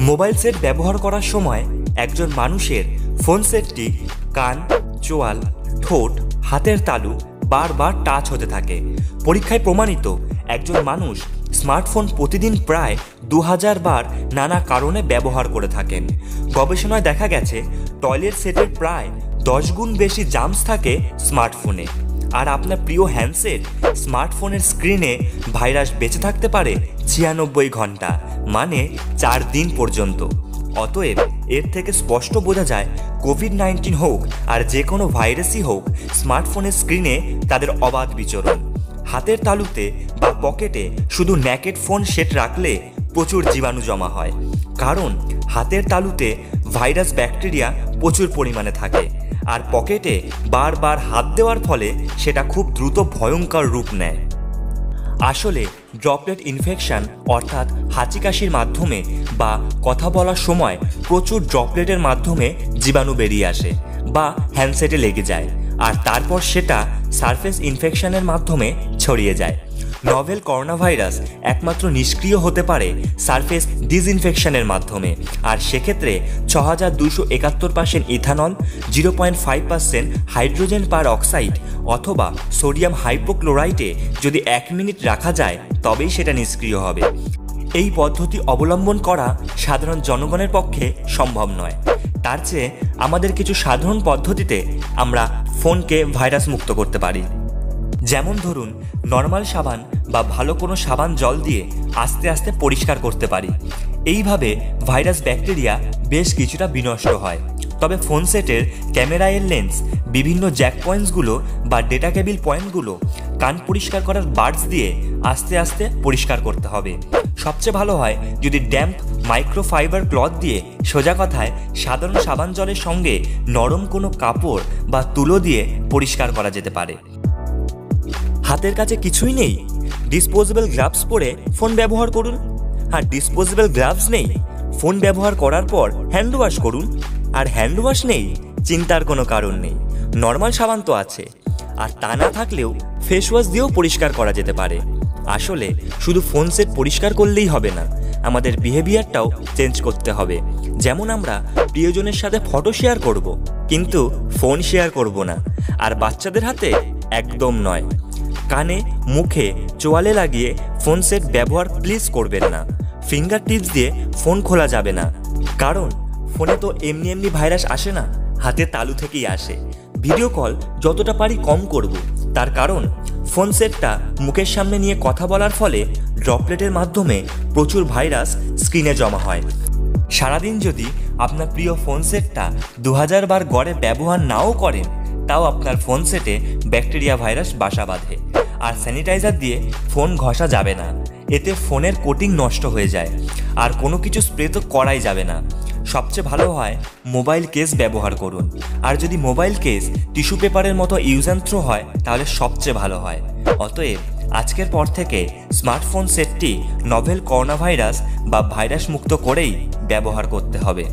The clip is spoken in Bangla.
মোবাইল সেট ব্যবহার করার সময় একজন মানুষের ফোন সেটটি কান, চোয়াল, ঠোঁট, হাতের তালু বারবার টাচ হতে থাকে। পরীক্ষায় প্রমাণিত একজন মানুষ স্মার্টফোন প্রতিদিন প্রায় দু হাজার বার নানা কারণে ব্যবহার করে থাকেন। গবেষণায় দেখা গেছে, টয়লেট সেটের প্রায় দশ গুণ বেশি জাম্পস থাকে স্মার্টফোনে। আর আপনার প্রিয় হ্যান্ডসেট স্মার্টফোনের স্ক্রিনে ভাইরাস বেঁচে থাকতে পারে ছিয়ানব্বই ঘণ্টা মানে চার দিন পর্যন্ত। অতএব এর থেকে স্পষ্ট বোঝা যায়, কোভিড নাইন্টিন হোক আর যে কোনো ভাইরাসই হোক, স্মার্টফোনের স্ক্রিনে তাদের অবাধ বিচরণ। হাতের তালুতে বা পকেটে শুধু ন্যাকেট ফোন সেট রাখলে প্রচুর জীবাণু জমা হয়। কারণ হাতের তালুতে ভাইরাস ব্যাকটেরিয়া প্রচুর পরিমাণে থাকে আর পকেটে বারবার হাত দেওয়ার ফলে সেটা খুব দ্রুত ভয়ঙ্কর রূপ নেয়। আসলে ড্রপলেট ইনফেকশন অর্থাৎ হাঁচি কাশির মাধ্যমে বা কথা বলার সময় প্রচুর ড্রপলেটের মাধ্যমে জীবাণু বেরিয়ে আসে বা হ্যান্ডসেটে লেগে যায়। আর তারপর সেটা সারফেস ইনফেকশানের মাধ্যমে ছড়িয়ে যায়। নভেল করোনা ভাইরাস একমাত্র নিষ্ক্রিয় হতে পারে সারফেস ডিসইনফেকশনের মাধ্যমে। আর সেক্ষেত্রে ছ হাজার দুশো একাত্তর percent ethanol zero point five percent hydrogen peroxide অথবা সোডিয়াম হাইপোক্লোরাইটে যদি এক মিনিট রাখা যায়, তবেই সেটা নিষ্ক্রিয় হবে। এই পদ্ধতি অবলম্বন করা সাধারণ জনগণের পক্ষে সম্ভব নয়। তার চেয়ে আমাদের কিছু সাধারণ পদ্ধতিতে আমরা ফোনকে ভাইরাস মুক্ত করতে পারি। যেমন ধরুন নর্মাল সাবান বা ভালো কোনো সাবান জল দিয়ে আস্তে আস্তে পরিষ্কার করতে পারি। এইভাবে ভাইরাস ব্যাকটেরিয়া বেশ কিছুটা বিনষ্ট হয়। তবে ফোন সেটের ক্যামেরায়ের লেন্স, বিভিন্ন জ্যাক পয়েন্টসগুলো বা ডেটা কেবিল পয়েন্টগুলো কান পরিষ্কার করার বার্ডস দিয়ে আস্তে আস্তে পরিষ্কার করতে হবে। সবচেয়ে ভালো হয় যদি ড্যাম্প মাইক্রোফাইবার ক্লথ দিয়ে সোজা কথায় সাধারণ সাবান জলের সঙ্গে নরম কোনো কাপড় বা তুলো দিয়ে পরিষ্কার করা যেতে পারে। হাতের কাছে কিছুই নেই। ডিসপোজেবল গ্লাভস পরে ফোন ব্যবহার করুন। আর ডিসপোজেবল গ্লাভস নেই ফোন ব্যবহার করার পর হ্যান্ড ওয়াশ করুন। আর হ্যান্ড ওয়াশ নেই, চিন্তার কোনো কারণ নেই। নর্মাল সাবান তো আছে। আর তা না থাকলেও ফেস ওয়াশ দিয়েও পরিষ্কার করা যেতে পারে। আসলে শুধু ফোন সেট পরিষ্কার করলেই হবে না, আমাদের বিহেভিয়ারটাও চেঞ্জ করতে হবে। যেমন আমরা প্রিয়জনের সাথে ফটো শেয়ার করব, কিন্তু ফোন শেয়ার করব না। আর বাচ্চাদের হাতে একদম নয়। কানে, মুখে, চোয়ালে লাগিয়ে ফোন সেট ব্যবহার প্লিজ করবেন না। ফিঙ্গার টিপস দিয়ে ফোন খোলা যাবে না। কারণ, ফোনে তো এমনি এমনি ভাইরাস আসে না, হাতে তালু থেকেই আসে। ভিডিও কল যতটা পারি কম করব। তার কারণ, ফোন সেটটা মুখের সামনে নিয়ে কথা বলার ফলে ড্রপলেটের মাধ্যমে প্রচুর ভাইরাস স্ক্রিনে জমা হয়। সারাদিন যদি আপনার প্রিয় ফোন সেটটা দু হাজার বার গড়ে ব্যবহার নাও করেন তাও আপনার ফোন সেটে ব্যাকটেরিয়া ভাইরাস বাসা বাঁধে। আর স্যানিটাইজার দিয়ে ফোন ঘষা যাবে না। এতে ফোনের কোটিং নষ্ট হয়ে যায়। আর কোনো কিছু স্প্রে তো করাই যাবে না। সবচেয়ে ভালো হয় মোবাইল কেস ব্যবহার করুন। আর যদি মোবাইল কেস টিস্যু পেপারের মতো ইউজ অ্যান্ড থ্রো হয়, তাহলে সবচেয়ে ভালো হয়। অতএব আজকের পর থেকে স্মার্টফোন সেটটি নভেল করোনা ভাইরাস বা ভাইরাস মুক্ত করেই ব্যবহার করতে হবে।